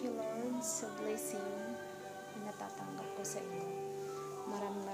Thank you, Lord, sa blessing na natatanggap ko sa inyo. Maraming